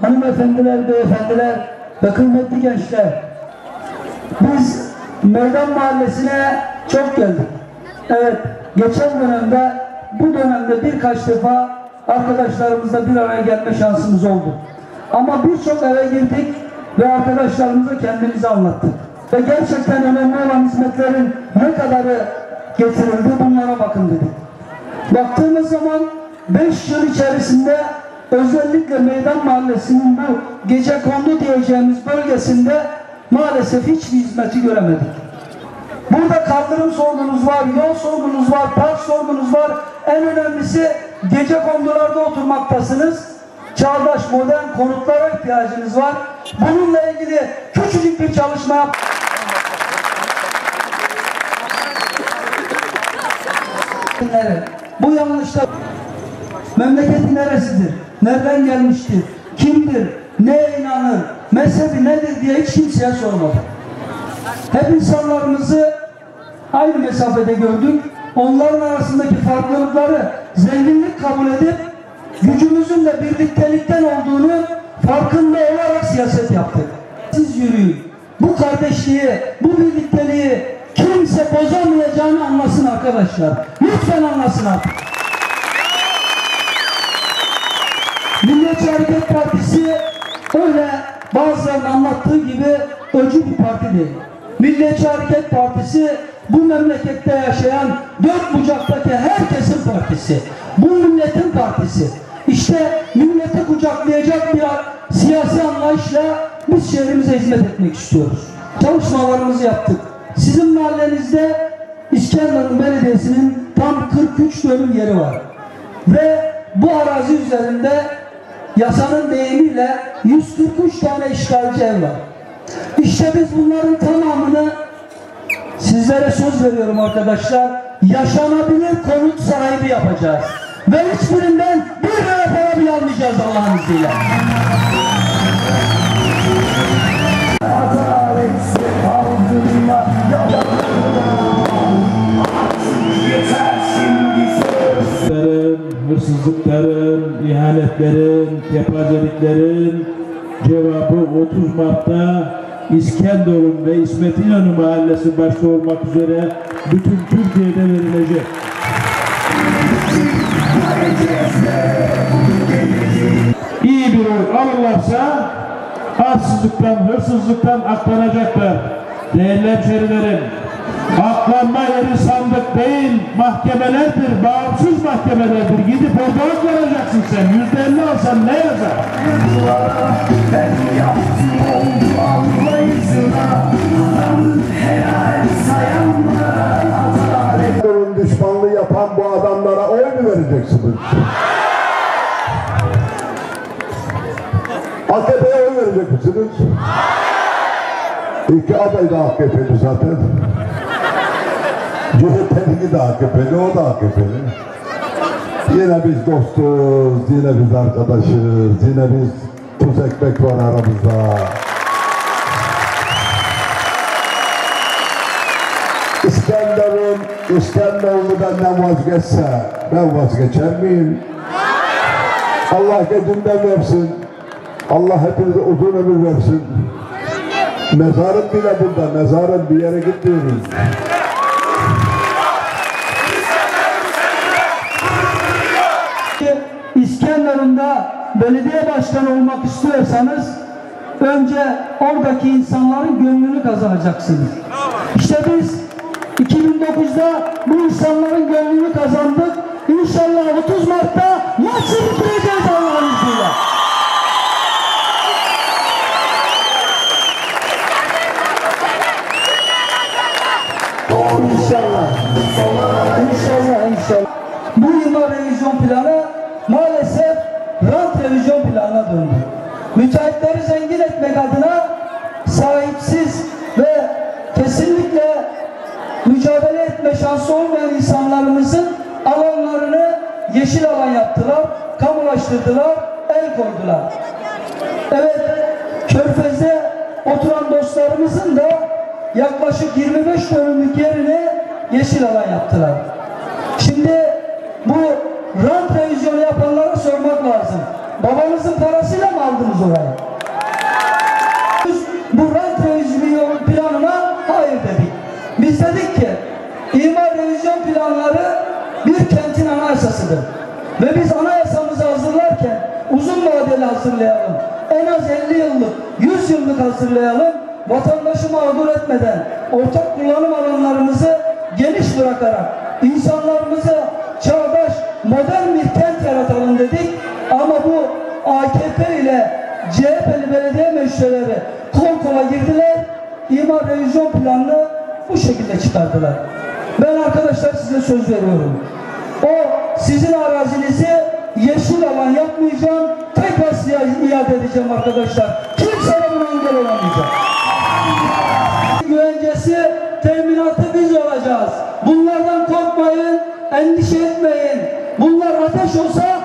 hanımefendiler, beyefendiler ve kıymetli gençler. Biz Meydan Mahallesi'ne çok geldik. Evet, geçen dönemde, bu dönemde birkaç defa arkadaşlarımızla bir araya gelme şansımız oldu. Ama birçok eve girdik ve arkadaşlarımıza kendimizi anlattık. Ve gerçekten önemli olan hizmetlerin ne kadarı getirildi bunlara bakın dedik. Baktığımız zaman 5 yıl içerisinde özellikle Meydan Mahallesi'nin bu gece kondu diyeceğimiz bölgesinde maalesef hiçbir hizmeti göremedik. Burada kaldırım sorununuz var, yol sorununuz var, park sorununuz var. En önemlisi gece kondularda oturmaktasınız. Çağdaş modern konutlara ihtiyacınız var. Bununla ilgili küçücük bir çalışma yap. Bu yanlışlar memleketi neresidir? Nereden gelmiştir? Kimdir? Neye inanır? Mezhebi nedir diye hiç kimseye sormadı. Hep insanlarımızı aynı mesafede gördük. Onların arasındaki farklılıkları zenginlik kabul edip gücümüzün de birliktelikten olduğunu farkında olarak siyaset yaptık. Siz yürüyün. Bu kardeşliği, bu birlikteliği kimse bozamayacağını anlasın arkadaşlar. Lütfen anlasın artık. Milliyetçi Hareket Partisi öyle bazılarının anlattığı gibi öcü bir parti değil. Milliyetçi Hareket Partisi bu memlekette yaşayan dört bucaktaki herkesin partisi. Bu milletin partisi. İşte milleti kucaklayacak bir siyasi anlayışla biz şehrimize hizmet etmek istiyoruz. Çalışmalarımızı yaptık. Sizin mahallenizde İskenderun Belediyesi'nin tam 43 dönüm yeri var. Ve bu arazi üzerinde yasanın deyimiyle 143 tane işgalci ev var. İşte biz bunların tamamını sizlere söz veriyorum arkadaşlar. Yaşanabilir konut sahibi yapacağız. Ve hiçbirinden bir lira para bile almayacağız Allah'ın izniyle. Hırsızlıkların, ihanetlerin, kepazeliklerin cevabı 30 Mart'ta İskenderun ve İsmet İnönü Mahallesi başta olmak üzere bütün Türkiye'de verilecek. İyi bir oy alırlarsa haksızlıktan, hırsızlıktan aklanacaklar. Değerli hemşerilerim, aklanma yeri sandık değil, mahkemelerdir, bağımsız mahkemelerdir. Gidip orada aklanacaksın sen. Yüzde elli alsan ne yazar? Ben yaptım oldu anlayışına düşmanlığı yapan bu adamlara oy mu vereceksiniz? AKP'ye oy verecek misiniz? İki aday da AKP'li zaten. CHP'li de AKP'li, o da AKP'li. Yine biz dostuz, yine biz arkadaşız, yine biz tuz ekmek var aramızda. İskenderun, İskenderun'u benden vazgeçse ben vazgeçer miyim? Allah gecinden versin. Allah hepinize uzun ömür versin. Mezarım bile burada, mezarım bir yere gitmiyoruz. İskenderun'da belediye başkanı olmak istiyorsanız önce oradaki insanların gönlünü kazanacaksınız. İşte biz 2009'da bu insanların gönlünü kazandık. İnşallah 30 Mart'ta maçı bitireceğiz Allah'ın izniyle. İnşallah. İnşallah, inşallah. Bu yılda revizyon planı revizyon planına döndü. Müteahhitleri zengin etmek adına sahipsiz ve kesinlikle mücadele etme şansı olmayan insanlarımızın alanlarını yeşil alan yaptılar, kamulaştırdılar, el koydular. Evet, Körfez'de oturan dostlarımızın da yaklaşık 25 dönümlük yerini yeşil alan yaptılar. Şimdi bu rant revizyonu yapanlara sormak lazım. Babanızın parasıyla mı aldınız orayı? Bu rant revizyon planına hayır dedik. Biz dedik ki imar revizyon planları bir kentin anayasasıdır. Ve biz anayasamızı hazırlarken uzun vadeli hazırlayalım. En az 50 yıllık, 100 yıllık hazırlayalım. Vatandaşı mağdur etmeden ortak kullanım alanlarımızı geniş bırakarak insanlarımıza meclisleri kol kola girdiler. İmar revizyon planını bu şekilde çıkardılar. Ben arkadaşlar size söz veriyorum. O sizin arazinizi yeşil alan yapmayacağım. Tekrar size iade edeceğim arkadaşlar. Kimse de buna engel olamayacak. Güvencesi, teminatı biz olacağız. Bunlardan korkmayın, endişe etmeyin. Bunlar ateş olsa